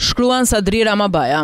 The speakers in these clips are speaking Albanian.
Shkruan Sadri Ramabaja.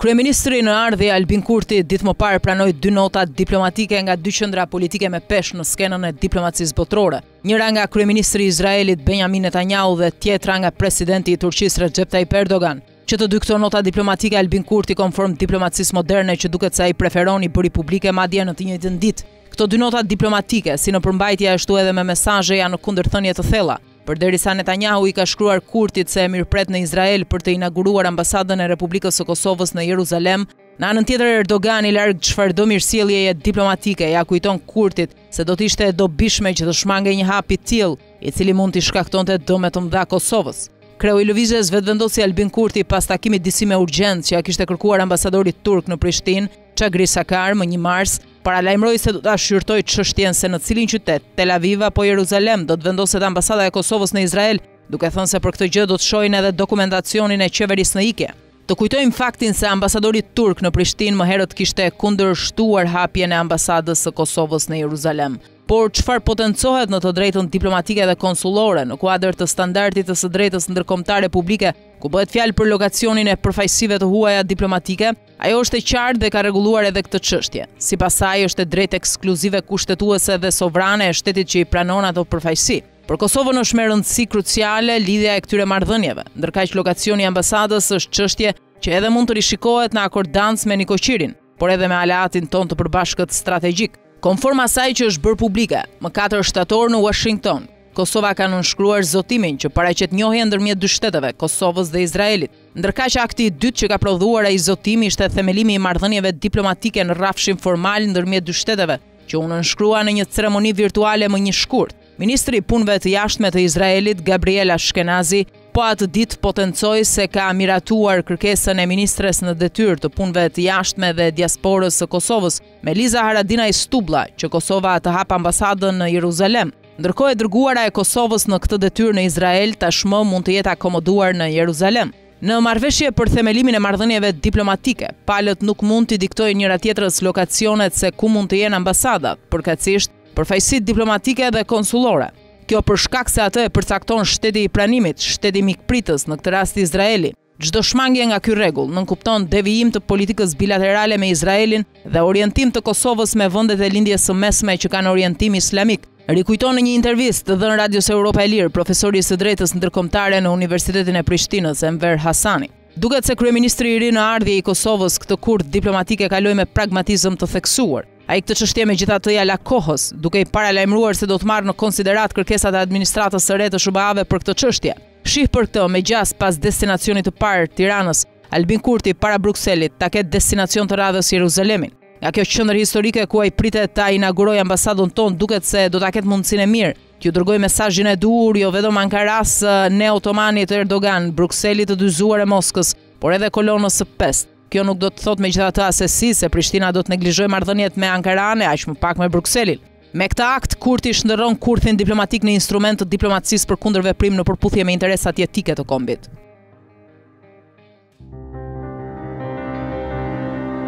Kryeministri në ardhje Albin Kurti ditë më parë pranoi dy nota diplomatike nga dy qendra politike me peshë në skenën e diplomacisë botërore. Njëra nga kryeministri i Izraelit Benjamin Netanyahu dhe tjetra nga presidenti i Turqisë Recep Tayyip Erdogan. Që të dy këto nota diplomatike Albin Kurti konform diplomacisë moderne që duket se ai preferon i bëri publike madje në të njëjtën ditë. Këto dy nota diplomatike, si në përmbajtje ashtu edhe me mesazhe janë në kundërthënie të thella, përderisa Netanyahu i ka shkruar Kurtit se e mirëpret në Izrael për të inaguruar ambasadën e Republikës së Kosovës në Jeruzalem, në anën tjetër Erdogani larg çfarëdo mirësjelljeje diplomatike ia kujton Kurtit se do të ishte e dobishme që të shmangej një hap i tillë, i cili mund t'i shkaktonte dëme të mëdha Kosovës. Kreu i Lëvizjes Vetëvendosje Albin Kurti pas takimit disi me urgjencë që ia kishte kërkuar ambasadori turk në Prishtinë, Çagri Sakar më një mars paralajmëroi se do ta shqyrtojë çështjen se në cilin qytet, Tel Aviv apo Jeruzalem, do të vendoset ambasada e Kosovës në Izrael, duke thënë se për këtë gjë do të shohin edhe dokumentacionin e qeverisë në ikje. Të kujtojmë faktin se ambasadori turk në Prishtinë më herët kishte kundërshtuar hapjen e ambasadës së Kosovës në Jeruzalem. Por çfarë potencohet në të drejtën diplomatike dhe konsullore në kuadër të standardit e së drejtës ndërkombëtare publike, ku bëhet fjalë për lokacionin e përfaqësive të huaja diplomatike, Ajo është e qartë dhe ka rregulluar edhe këtë çështje. Sipas saj, është e drejtë ekskluzive kushtetuese dhe sovrane e shtetit që i pranon ato përfaqësi. Për Kosovën është me rëndësi kruciale lidhja e këtyre marrëdhënieve, ndërkaq lokacioni i ambasadës është çështje që edhe mund të rishikohet në akordancë me nikoqirin, por edhe me aleatin tonë të përbashkët strategjik. Konform asaj që është bërë publike, më 4 shtator në Washington, Kosova ka nënshkruar zotimin që paraqet njohje ndërmjet dy shteteve, Kosovës dhe Izraelit. Ndërkaq akti i dytë që ka prodhuar ai zotim ishte themelimi i marrëdhënieve diplomatike në rrafshin formal ndërmjet dy shteteve, që u nënshkrua në një ceremoni virtuale më një shkurt. Ministri i Punëve të Jashtme të Izraelit, Gabriel Ashkenazi, po atë ditë potencoi se ka miratuar kërkesën e ministres në detyrë të Punëve të Jashtme dhe Diasporës së Kosovës, Meliza Haradinaj Stublla, që Kosova të hapë ambasadën në Jeruzalem. Ndërkohë e dërguara e Kosovës në këtë detyrë në Izrael tashmë mund të jetë akomoduar në Jeruzalem. Në marrëveshje për themelimin e marrëdhënieve diplomatike, palët nuk mund t'i diktojnë njëra-tjetrës lokacionet se ku mund të jenë ambasadat, përkatësisht përfaqësitë diplomatike dhe konsullore. Kjo për shkak se atë e përcakton shteti i pranimit, shteti mikpritës, në këtë rast Izraeli. Çdo shmangie nga ky rregull nënkupton devijim të politikës bilaterale me Izraelin dhe orientim të Kosovës me vendet e Lindjes së Mesme që kanë orientim islamik, rikujton në një intervistë të dhënë Radios Europa e Lirë profesori i së Drejtës Ndërkombëtare në Universitetin e Prishtinës, Enver Hasani. Duket se kryeministri i ri në ardhje i Kosovës këtë kurth diplomatik e kaloi me pragmatizëm të theksuar. Ai këtë çështje megjithatë ia la kohës, duke i paralajmëruar se do të marrë në konsideratë kërkesat e administratës së re të SHBA-ve për këtë çështje. Shih për këtë, me gjasë pas destinacionit të parë, Tiranës, Albin Kurti para Brukselit ta ketë destinacion të radhës Jeruzalemin. Nga kjo qendër historike ku ai pritet ta inaugurojë ambasadën tonë, duket se do ta ketë mundësinë e mirë t'u dërgojë mesazhin e duhur jo vetëm Ankarasë, së neo-otomanit Erdogan, Brukselit të dyzuar e Moskës, por edhe kolonës së pestë. Kjo nuk do të thotë megjithatë asesi se Prishtina do të neglizhojë marrëdhëniet me Ankaranë e aq më pak me Brukselin. Me këtë akt, Kurti shndërron kurthin diplomatik në instrument të diplomacisë për kundërveprim në përputhje me interesat jetike të kombit.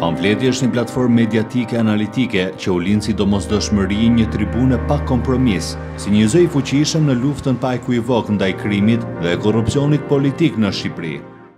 Pamfleti është një platformë mediatike analitike që u lind si domosdoshmëri e një tribune pa kompromis, si një zë i fuqishëm në luftën pa ekuivok ndaj krimit dhe korrupsionit politik në Shqipëri.